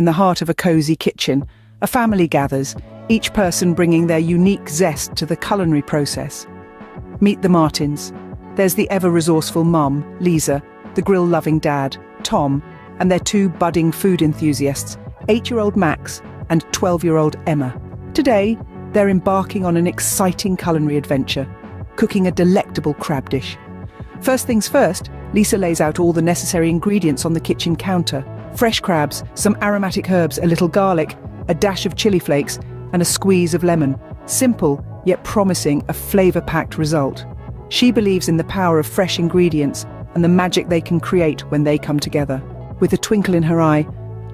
in the heart of a cosy kitchen, a family gathers, each person bringing their unique zest to the culinary process. Meet the Martins. There's the ever-resourceful mum, Lisa, the grill-loving dad, Tom, and their two budding food enthusiasts, eight-year-old Max and 12-year-old Emma. Today, they're embarking on an exciting culinary adventure, cooking a delectable crab dish. First things first, Lisa lays out all the necessary ingredients on the kitchen counter. Fresh crabs, some aromatic herbs, a little garlic, a dash of chili flakes, and a squeeze of lemon. Simple, yet promising a flavour-packed result. She believes in the power of fresh ingredients and the magic they can create when they come together. With a twinkle in her eye,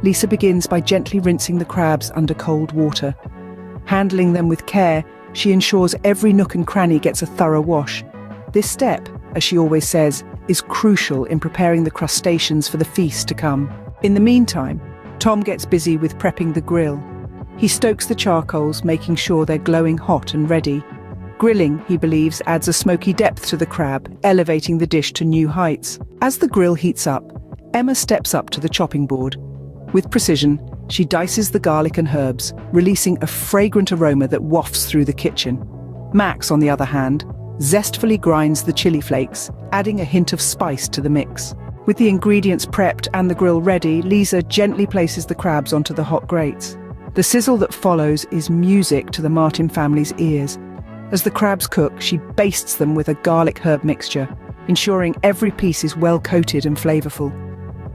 Lisa begins by gently rinsing the crabs under cold water. Handling them with care, she ensures every nook and cranny gets a thorough wash. This step, as she always says, is crucial in preparing the crustaceans for the feast to come. In the meantime, Tom gets busy with prepping the grill. He stokes the charcoals, making sure they're glowing hot and ready. Grilling, he believes, adds a smoky depth to the crab, elevating the dish to new heights. As the grill heats up, Emma steps up to the chopping board. With precision, she dices the garlic and herbs, releasing a fragrant aroma that wafts through the kitchen. Max, on the other hand, zestfully grinds the chili flakes, adding a hint of spice to the mix. With the ingredients prepped and the grill ready, Lisa gently places the crabs onto the hot grates. The sizzle that follows is music to the Martin family's ears. As the crabs cook, she bastes them with a garlic herb mixture, ensuring every piece is well coated and flavourful.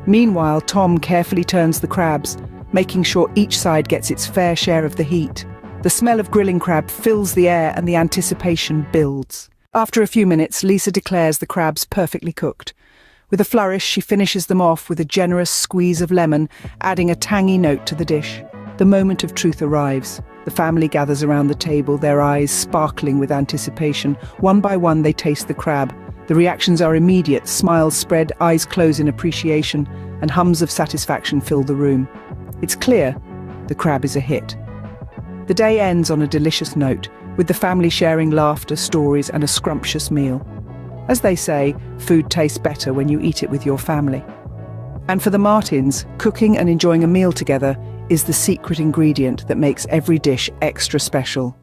Meanwhile, Tom carefully turns the crabs, making sure each side gets its fair share of the heat. The smell of grilling crab fills the air and the anticipation builds. After a few minutes, Lisa declares the crabs perfectly cooked. With a flourish, she finishes them off with a generous squeeze of lemon, adding a tangy note to the dish. The moment of truth arrives. The family gathers around the table, their eyes sparkling with anticipation. One by one, they taste the crab. The reactions are immediate, smiles spread, eyes close in appreciation, and hums of satisfaction fill the room. It's clear the crab is a hit. The day ends on a delicious note, with the family sharing laughter, stories, and a scrumptious meal. As they say, food tastes better when you eat it with your family. And for the Martins, cooking and enjoying a meal together is the secret ingredient that makes every dish extra special.